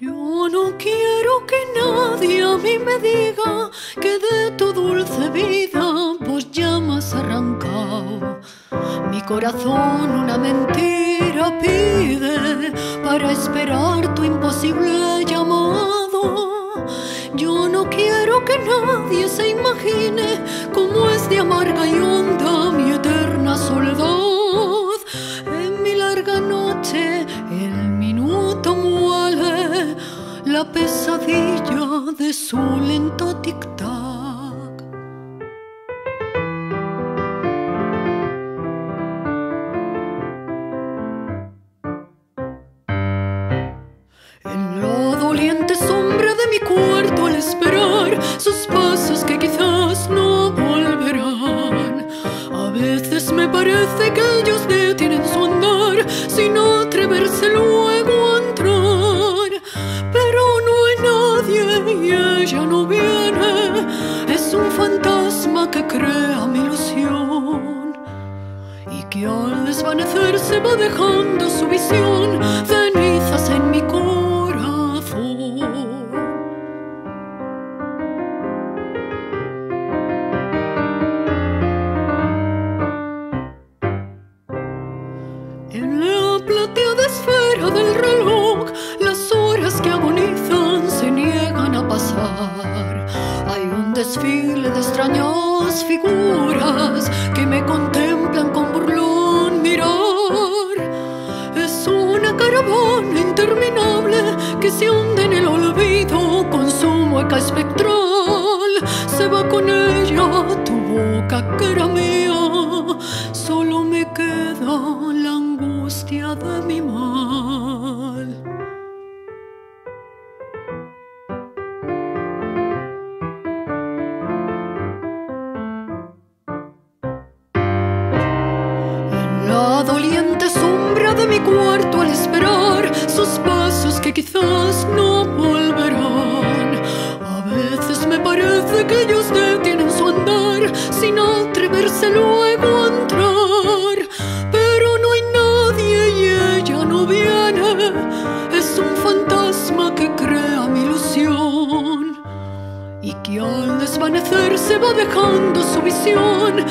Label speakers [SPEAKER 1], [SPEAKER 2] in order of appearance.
[SPEAKER 1] Yo no quiero que nadie a mí me diga que de tu dulce vida pues ya me has arrancado. Mi corazón una mentira pide para esperar tu imposible llamado. Yo no quiero que nadie se imagine la pesadilla de su lento tic-tac. En la doliente sombra de mi cuarto al esperar sus pasos que quizás no volverán. A veces me parece que ellos detienen su andar sin atreverse que crea mi ilusión y que al desvanecerse va dejando desfile de extrañas figuras que me contemplan con burlón mirar. Es una caravana interminable que se hunde en el olvido con su mueca espectral. Se va con ella tu boca que era mía. Solo me queda la angustia de mi mal. Que quizás no volverán. A veces me parece que ellos detienen su andar sin atreverse luego a entrar. Pero no hay nadie y ella no viene. Es un fantasma que crea mi ilusión y que al desvanecerse va dejando su visión